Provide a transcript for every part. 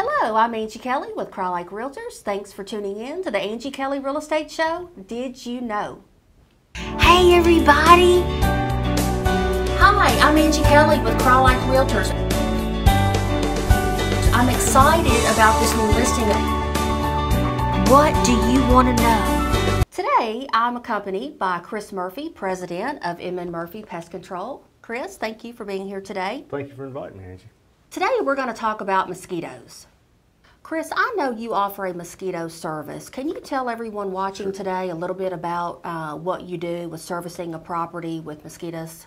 Hello, I'm Angie Kelley with Crye-Leike Realtors. Thanks for tuning in to the Angie Kelley Real Estate Show. Did you know? Hey everybody! Hi, I'm Angie Kelley with Crye-Leike Realtors. I'm excited about this new listing. What do you want to know? Today, I'm accompanied by Chris Murphy, President of Inman-Murphy Pest Control. Chris, thank you for being here today. Thank you for inviting me, Angie. Today, we're going to talk about mosquitoes. Chris, I know you offer a mosquito service. Can you tell everyone watching today a little bit about uh, what you do with servicing a property with mosquitoes?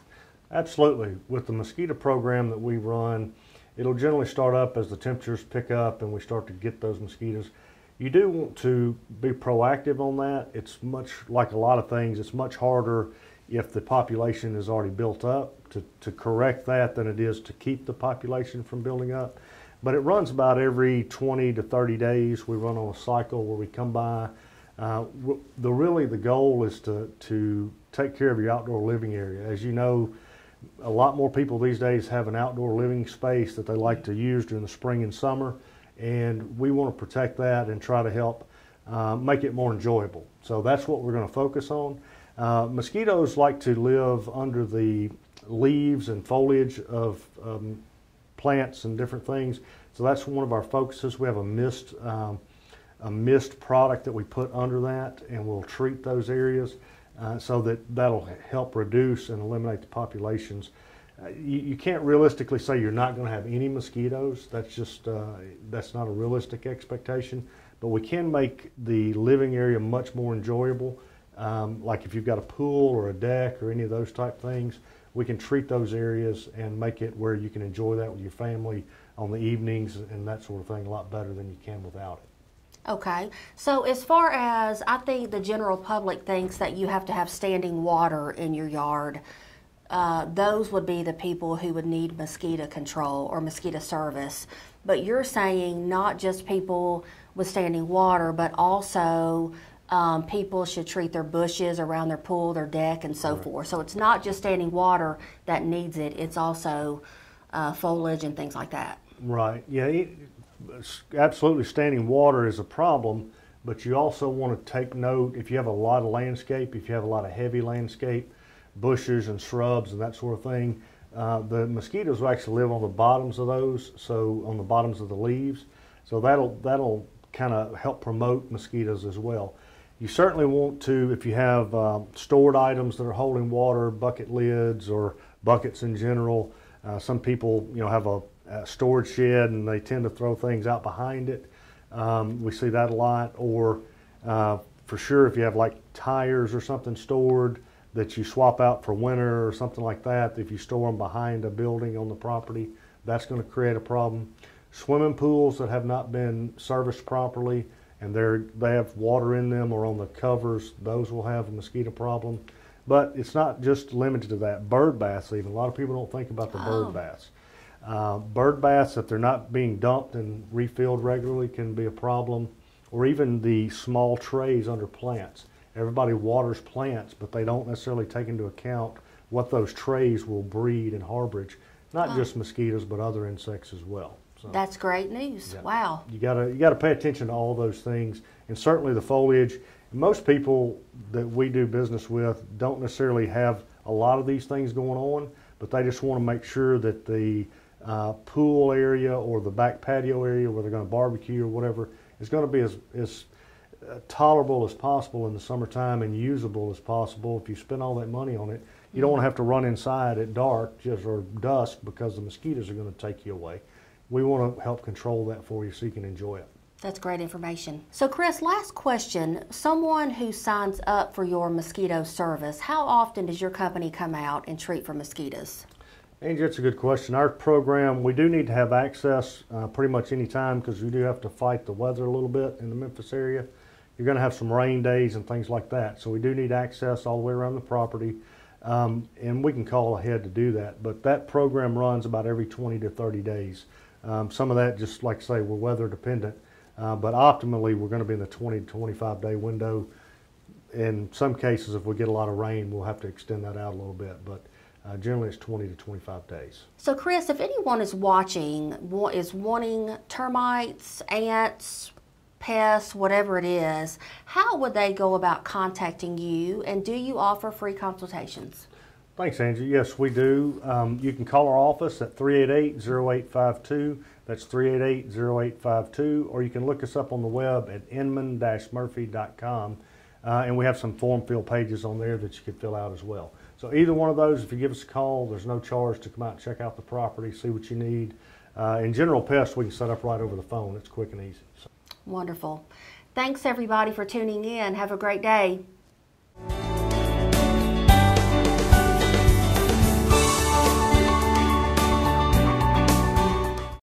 Absolutely. With the mosquito program that we run, it'll generally start up as the temperatures pick up and we start to get those mosquitoes. You do want to be proactive on that. It's much like a lot of things, it's much harder if the population is already built up to, to correct that than it is to keep the population from building up. But it runs about every 20 to 30 days. We run on a cycle where we come by. Uh, the really the goal is to to take care of your outdoor living area. As you know, a lot more people these days have an outdoor living space that they like to use during the spring and summer, and we want to protect that and try to help uh, make it more enjoyable. So that's what we're going to focus on. Uh, mosquitoes like to live under the leaves and foliage of um, plants and different things. So that's one of our focuses. We have a mist, um, a mist product that we put under that, and we'll treat those areas uh, so that that'll help reduce and eliminate the populations. Uh, you, you, can't realistically say you're not going to have any mosquitoes. That's just uh, that's not a realistic expectation. But we can make the living area much more enjoyable. Um, like if you've got a pool or a deck or any of those type things, we can treat those areas and make it where you can enjoy that with your family on the evenings and that sort of thing a lot better than you can without it. Okay, so as far as I think the general public thinks that you have to have standing water in your yard, uh, those would be the people who would need mosquito control or mosquito service. But you're saying not just people with standing water, but also um, people should treat their bushes around their pool, their deck, and so right. forth. So it's not just standing water that needs it, it's also uh, foliage and things like that. Right. Yeah, it, absolutely. Standing water is a problem, but you also want to take note if you have a lot of landscape, if you have a lot of heavy landscape, bushes and shrubs and that sort of thing. Uh, the mosquitoes will actually live on the bottoms of those, so on the bottoms of the leaves. So that'll that'll kind of help promote mosquitoes as well. You certainly want to, if you have um, stored items that are holding water, bucket lids or buckets in general. Uh, some people, you know, have a, a, storage shed and they tend to throw things out behind it. Um, we see that a lot. Or uh, for sure, if you have like tires or something stored that you swap out for winter or something like that, if you store them behind a building on the property, that's going to create a problem. Swimming pools that have not been serviced properly and they're, they have water in them or on the covers, those will have a mosquito problem. But it's not just limited to that. Bird baths, even. A lot of people don't think about the oh. bird baths. Uh, bird baths, if they're not being dumped and refilled regularly, can be a problem. Or even the small trays under plants. Everybody waters plants, but they don't necessarily take into account what those trays will breed and harborage. Not oh. just mosquitoes, but other insects as well. So, That's great news. Yeah. Wow. You gotta you gotta pay attention to all those things, and certainly the foliage. Most people that we do business with don't necessarily have a lot of these things going on, but they just want to make sure that the uh, pool area or the back patio area where they're going to barbecue or whatever is going to be as, as uh, tolerable as possible in the summertime and usable as possible. If you spend all that money on it, you don't want to have to run inside at dark just or dusk because the mosquitoes are going to take you away we want to help control that for you so you can enjoy it. That's great information. So, Chris, last question. Someone who signs up for your mosquito service, how often does your company come out and treat for mosquitoes? Angie, that's a good question. Our program, we do need to have access uh, pretty much any time because we do have to fight the weather a little bit in the Memphis area. You're going to have some rain days and things like that. So, we do need access all the way around the property. Um, and we can call ahead to do that. But that program runs about every 20 to 30 days. Um, some of that, just like I say, we're weather dependent, uh, but optimally we're going to be in the 20 to 25 day window. In some cases, if we get a lot of rain, we'll have to extend that out a little bit. But Uh, generally, it's 20 to 25 days. So, Chris, if anyone is watching, wa- is wanting termites, ants, pests, whatever it is, how would they go about contacting you? And do you offer free consultations? Thanks, Angie. Yes, we do. Um, you can call our office at 388-0852. That's 388-0852. Or you can look us up on the web at inman-murphy.com. Uh, and we have some form fill pages on there that you can fill out as well. So either one of those, if you give us a call, there's no charge to come out and check out the property, see what you need. Uh, in general pests, we can set up right over the phone. It's quick and easy. So. Wonderful. Thanks, everybody, for tuning in. Have a great day.